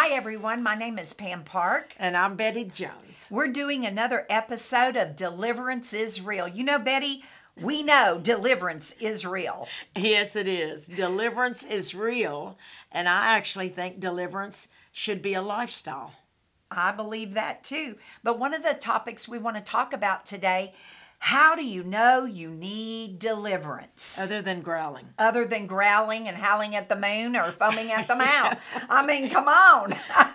Hi, everyone. My name is Pam Park. And I'm Betty Jones. We're doing another episode of Deliverance is Real. You know, Betty, we know deliverance is real. Yes, it is. Deliverance is real. And I actually think deliverance should be a lifestyle. I believe that too. But one of the topics we want to talk about today how do you know you need deliverance? Other than growling. Other than growling and howling at the moon or foaming at the mouth. I mean, come on.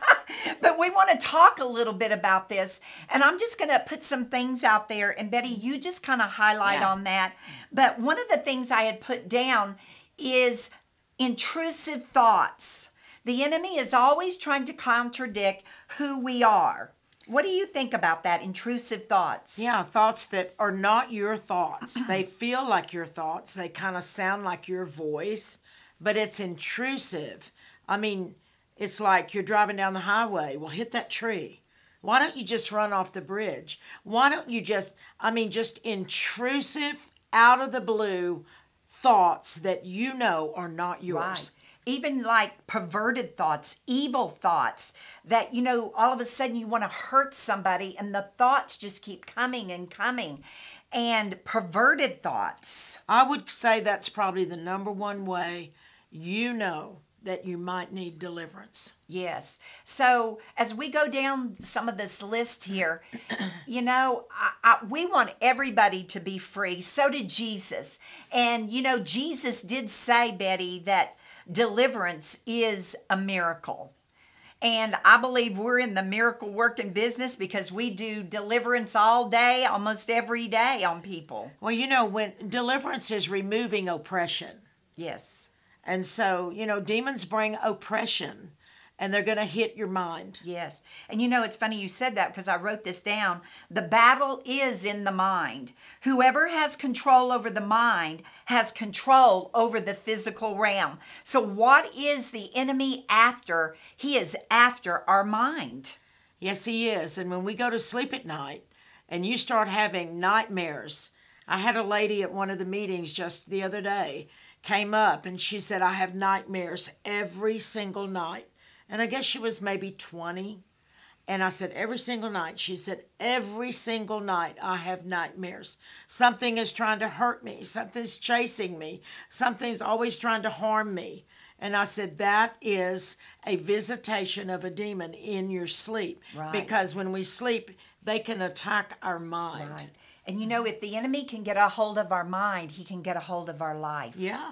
but we want to talk a little bit about this. And I'm just going to put some things out there. And Betty, you just kind of highlight Yeah. on that. But one of the things I had put down is intrusive thoughts. The enemy is always trying to contradict who we are. What do you think about that? Intrusive thoughts. Yeah, thoughts that are not your thoughts. they feel like your thoughts. They kind of sound like your voice, but it's intrusive. I mean, it's like you're driving down the highway. Well, hit that tree. Why don't you just run off the bridge? Why don't you just, I mean, just intrusive, out of the blue thoughts that you know are not yours. Right. Even like perverted thoughts, evil thoughts that, you know, all of a sudden you want to hurt somebody and the thoughts just keep coming and coming. And perverted thoughts. I would say that's probably the number one way you know that you might need deliverance. Yes. So as we go down some of this list here, you know, I, I, we want everybody to be free. So did Jesus. And, you know, Jesus did say, Betty, that deliverance is a miracle. And I believe we're in the miracle working business because we do deliverance all day, almost every day on people. Well, you know, when deliverance is removing oppression. Yes. And so, you know, demons bring oppression and they're going to hit your mind. Yes. And you know, it's funny you said that because I wrote this down. The battle is in the mind. Whoever has control over the mind has control over the physical realm. So, what is the enemy after? He is after our mind. Yes, he is. And when we go to sleep at night and you start having nightmares, I had a lady at one of the meetings just the other day came up and she said, I have nightmares every single night. And I guess she was maybe 20. And I said, every single night. She said, every single night I have nightmares. Something is trying to hurt me. Something's chasing me. Something's always trying to harm me. And I said, that is a visitation of a demon in your sleep. Right. Because when we sleep, they can attack our mind. Right. And you know, if the enemy can get a hold of our mind, he can get a hold of our life. Yeah.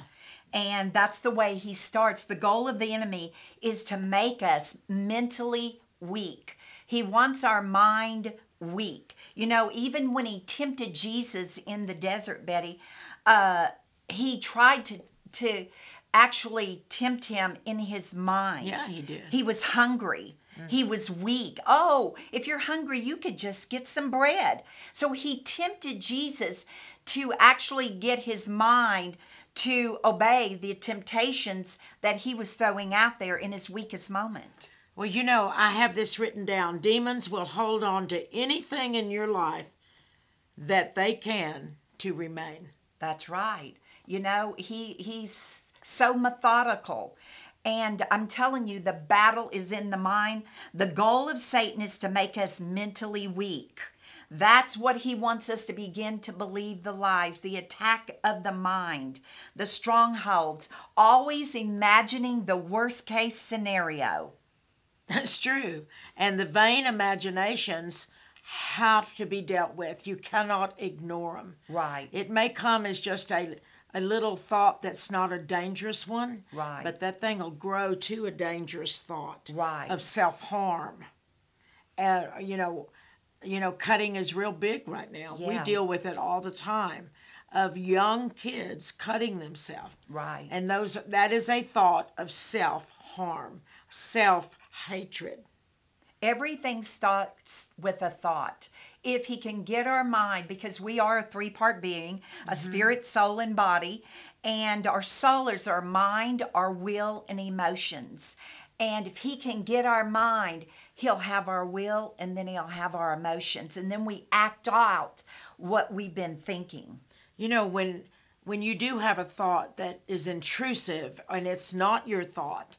And that's the way he starts. The goal of the enemy is to make us mentally weak. He wants our mind weak. You know, even when he tempted Jesus in the desert, Betty, uh, he tried to to actually tempt him in his mind. Yeah, he did. He was hungry. He was weak. Oh, if you're hungry, you could just get some bread. So he tempted Jesus to actually get his mind to obey the temptations that he was throwing out there in his weakest moment. Well, you know, I have this written down. Demons will hold on to anything in your life that they can to remain. That's right. You know, he he's so methodical. And I'm telling you, the battle is in the mind. The goal of Satan is to make us mentally weak. That's what he wants us to begin to believe the lies, the attack of the mind, the strongholds, always imagining the worst case scenario. That's true. And the vain imaginations have to be dealt with. You cannot ignore them. Right. It may come as just a a little thought that's not a dangerous one. Right. But that thing will grow to a dangerous thought. Right. Of self harm. Uh, you know, you know, cutting is real big right now. We deal with it all the time. Of young kids cutting themselves. Right. And those that is a thought of self harm, self hatred. Everything starts with a thought. If he can get our mind, because we are a three part being a mm-hmm. spirit, soul, and body, and our soul is our mind, our will, and emotions. And if he can get our mind, he'll have our will and then he'll have our emotions. And then we act out what we've been thinking. You know, when when you do have a thought that is intrusive and it's not your thought,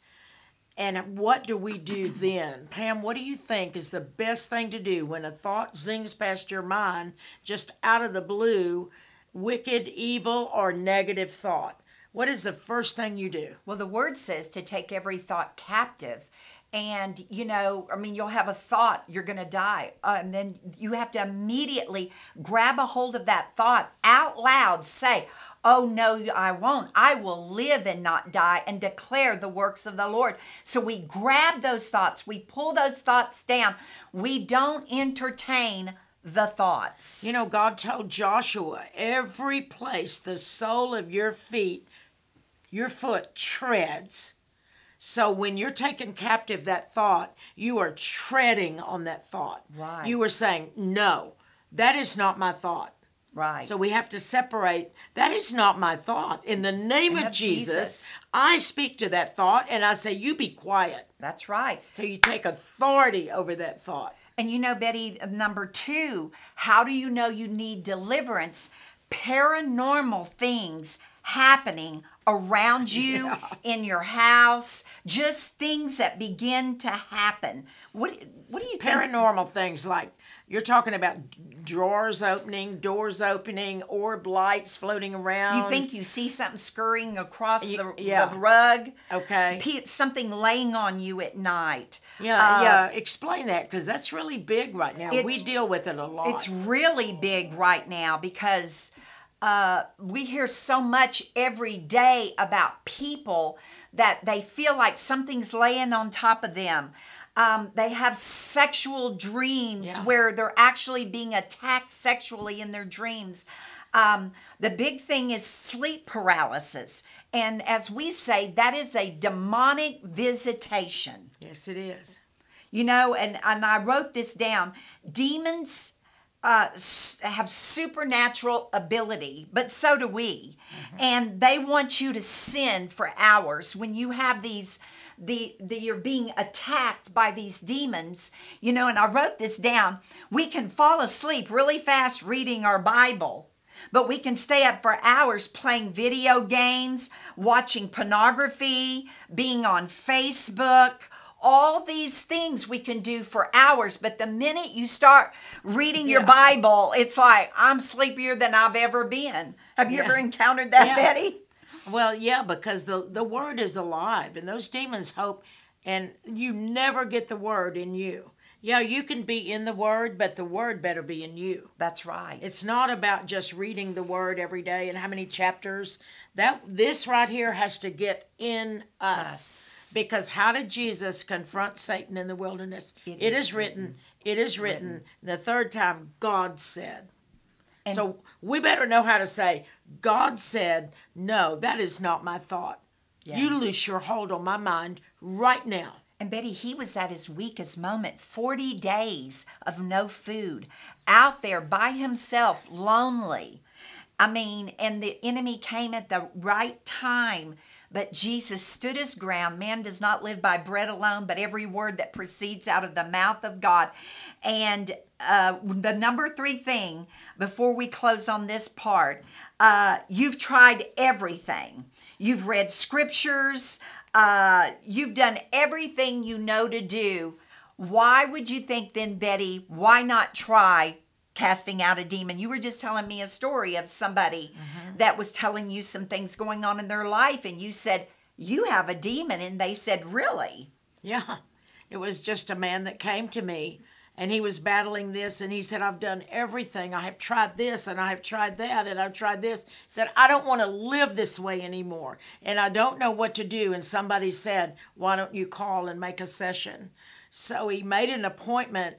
And what do we do then? Pam, what do you think is the best thing to do when a thought zings past your mind just out of the blue, wicked, evil, or negative thought? What is the first thing you do? Well, the word says to take every thought captive. And, you know, I mean, you'll have a thought, you're going to die. Uh, and then you have to immediately grab a hold of that thought out loud, say, Oh, no, I won't. I will live and not die and declare the works of the Lord. So we grab those thoughts, we pull those thoughts down. We don't entertain the thoughts. You know, God told Joshua, every place the sole of your feet, your foot treads. So when you're taking captive that thought, you are treading on that thought. Right. You are saying, no, that is not my thought. Right. So we have to separate. That is not my thought. In the name of, of Jesus, Jesus. I speak to that thought and I say, you be quiet. That's right. So you take authority over that thought. And you know, Betty, number two, how do you know you need deliverance? Paranormal things happening around you, Yeah. in your house, just things that begin to happen. What, what do you think? Paranormal things like you're talking about drawers opening, doors opening, orb lights floating around. You think you see something scurrying across the, yeah. the rug? Okay. Something laying on you at night. Yeah, Uh, yeah. Explain that because that's really big right now. We deal with it a lot. It's really big right now because uh, we hear so much every day about people that they feel like something's laying on top of them. Um, they have sexual dreams Yeah. where they're actually being attacked sexually in their dreams. Um, the big thing is sleep paralysis. And as we say, that is a demonic visitation. yes, it is. You know, and, and I wrote this down. Demons uh, have supernatural ability, but so do we. And they want you to sin for hours when you have these. The, the you're being attacked by these demons, you know, and I wrote this down. We can fall asleep really fast reading our Bible, but we can stay up for hours playing video games, watching pornography, being on Facebook, all these things we can do for hours. But the minute you start reading your Yeah. Bible, it's like, I'm sleepier than I've ever been. Have you Yeah. ever encountered that, Yeah. Betty? Well, yeah, because the the word is alive, and those demons hope, and you never get the word in you. Yeah, you can be in the word, but the word better be in you. That's right. It's not about just reading the word every day and how many chapters. That this right here has to get in us. Us. Because how did Jesus confront Satan in the wilderness? It it is is written. It is written. The third time, God said. so we better know how to say, God said, no, that is not my thought. Yeah. You loose your hold on my mind right now. And Betty, he was at his weakest moment 40 days of no food, out there by himself, lonely. I mean, and the enemy came at the right time. But Jesus stood his ground. Man does not live by bread alone, but every word that proceeds out of the mouth of God. And uh, the number three thing before we close on this part, uh, you've tried everything. You've read scriptures. Uh, you've done everything you know to do. Why would you think then, Betty? Why not try casting out a demon? You were just telling me a story of somebody that was telling you some things going on in their life, and you said you have a demon, and they said, "Really?" Yeah. It was just a man that came to me and he was battling this and he said, I've done everything. I have tried this and I have tried that and I've tried this. He said, I don't want to live this way anymore and I don't know what to do. And somebody said, Why don't you call and make a session? So he made an appointment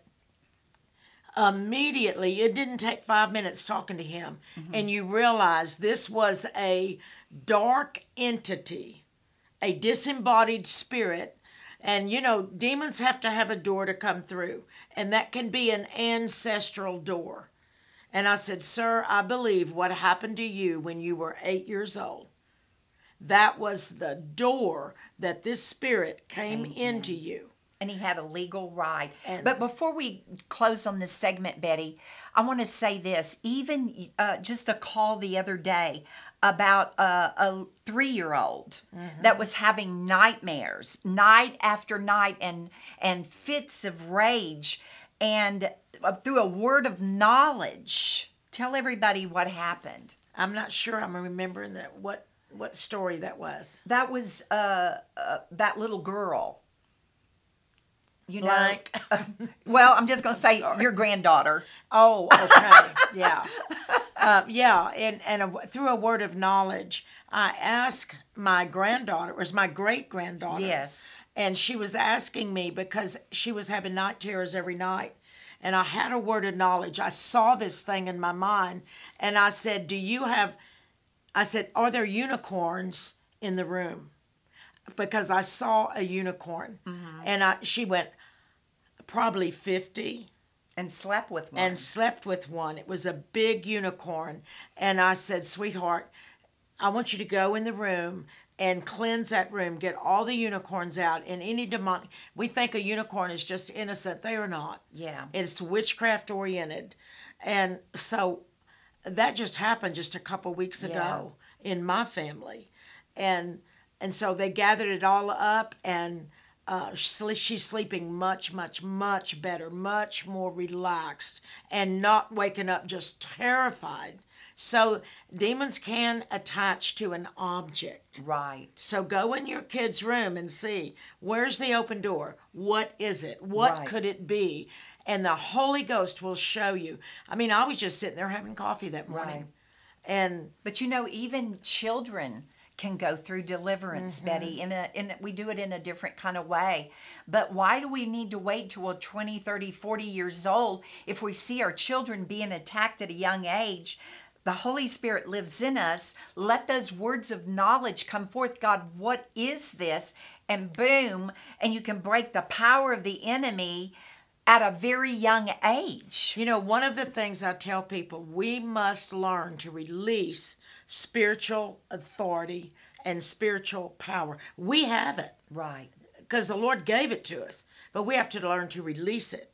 immediately. It didn't take five minutes talking to him. Mm-hmm. And you realize this was a dark entity, a disembodied spirit. And you know, demons have to have a door to come through, and that can be an ancestral door. And I said, Sir, I believe what happened to you when you were eight years old. That was the door that this spirit came into you. And he had a legal right. And- but before we close on this segment, Betty, I want to say this. Even uh, just a call the other day, about a, a three year old that was having nightmares night after night and and fits of rage and uh, through a word of knowledge tell everybody what happened I'm not sure I'm remembering that what what story that was. that was uh, uh that little girl you know Like, well i'm just gonna say sorry. your granddaughter oh, okay, yeah, uh, yeah, and and a, through a word of knowledge, I asked my granddaughter, it was my great granddaughter, yes and she was asking me because she was having night terrors every night. And I had a word of knowledge. I saw this thing in my mind, and I said, Do you have, I said, Are there unicorns in the room? Because I saw a unicorn. Mm-hmm. And I, she went, Probably 50 and slept with one and slept with one. It was a big unicorn. And I said, Sweetheart, I want you to go in the room and cleanse that room, get all the unicorns out and any demonic. We think a unicorn is just innocent. They are not. yeah It's witchcraft oriented. And so that just happened just a couple weeks ago in my family. And and so they gathered it all up and uh, she's sleeping much, much, much better, much more relaxed, and not waking up just terrified. So demons can attach to an object. right So go in your kid's room and see where's the open door? What is it? What Right. could it be? And the Holy Ghost will show you. I mean, I was just sitting there having coffee that morning. Right. And But you know, even children can go through deliverance, mm-hmm. Betty. In a in we do it in a different kind of way. But why do we need to wait till we're 20, 30, 40 years old if we see our children being attacked at a young age? The Holy Spirit lives in us. Let those words of knowledge come forth. God, what is this? And boom, and you can break the power of the enemy at a very young age. you know, one of the things I tell people, we must learn to release spiritual authority and spiritual power. We have it. Right. because the Lord gave it to us, but we have to learn to release it.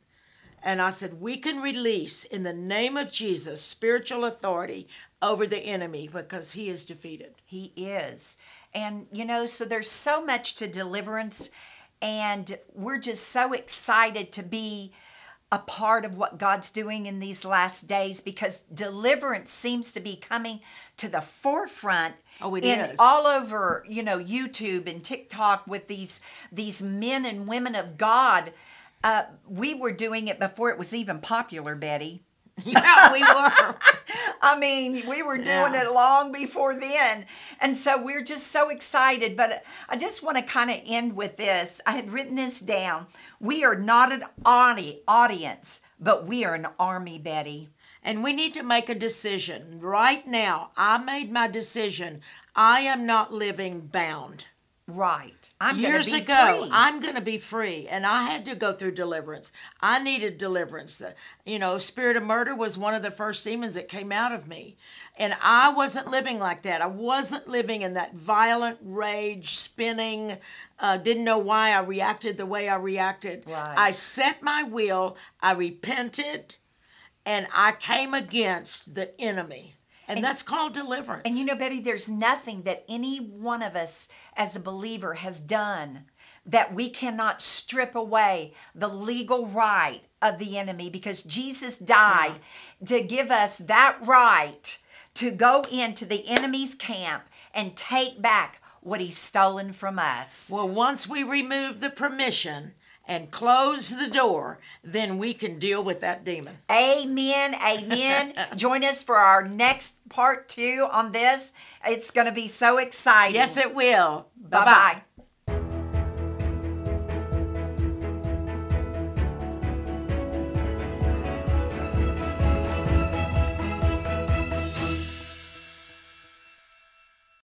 And I said, we can release in the name of Jesus spiritual authority over the enemy because he is defeated. He is. And, you know, so there's so much to deliverance, and we're just so excited to be a part of what God's doing in these last days because deliverance seems to be coming to the forefront. Oh, it in is. all over, you know, YouTube and TikTok with these these men and women of God. Uh, we were doing it before it was even popular, Betty. Yeah, we were. I mean, we were doing Yeah. it long before then. And so we're just so excited. But I just want to kind of end with this. I had written this down. We are not an audi- audience, but we are an army, Betty. and we need to make a decision right now. I made my decision. I am not living bound. Right. I'm Years be ago, free. I'm going to be free, and I had to go through deliverance. I needed deliverance. You know, spirit of murder was one of the first demons that came out of me, and I wasn't living like that. I wasn't living in that violent rage, spinning. Uh, didn't know why I reacted the way I reacted. Right. I set my will. I repented, and I came against the enemy, and, that's called deliverance. And you know, Betty, there's nothing that any one of us as a believer has done that we cannot strip away the legal right of the enemy because Jesus died to give us that right to go into the enemy's camp and take back what he's stolen from us. Well, once we remove the permission and close the door, then we can deal with that demon. Amen. Amen. Join us for our next part two on this. It's going to be so exciting. Yes, it will. Bye bye.